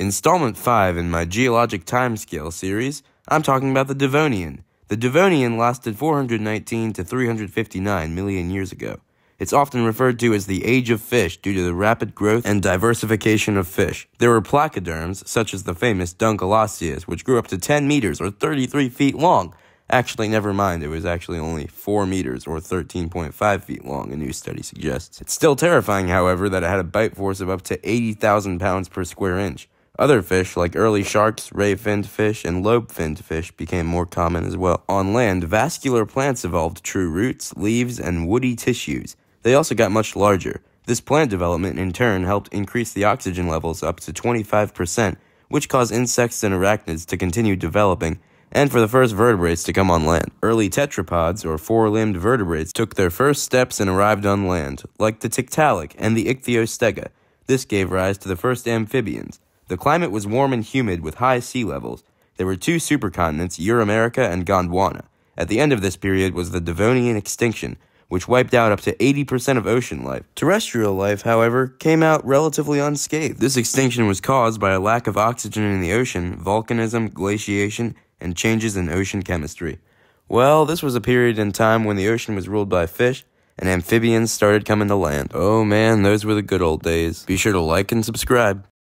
Installment 5 in my geologic timescale series, I'm talking about the Devonian. The Devonian lasted 419 to 359 million years ago. It's often referred to as the Age of Fish due to the rapid growth and diversification of fish. There were placoderms, such as the famous Dunkleosteus, which grew up to 10 meters or 33 feet long. Actually, never mind, it was actually only 4 meters or 13.5 feet long, a new study suggests. It's still terrifying, however, that it had a bite force of up to 80,000 pounds per square inch. Other fish, like early sharks, ray finned fish, and lobe finned fish, became more common as well. On land, vascular plants evolved true roots, leaves, and woody tissues. They also got much larger. This plant development, in turn, helped increase the oxygen levels up to 25%, which caused insects and arachnids to continue developing, and for the first vertebrates to come on land. Early tetrapods, or four limbed vertebrates, took their first steps and arrived on land, like the Tiktaalik and the Ichthyostega. This gave rise to the first amphibians. The climate was warm and humid with high sea levels. There were two supercontinents, Euramerica and Gondwana. At the end of this period was the Devonian extinction, which wiped out up to 80% of ocean life. Terrestrial life, however, came out relatively unscathed. This extinction was caused by a lack of oxygen in the ocean, volcanism, glaciation, and changes in ocean chemistry. Well, this was a period in time when the ocean was ruled by fish, and amphibians started coming to land. Oh man, those were the good old days. Be sure to like and subscribe.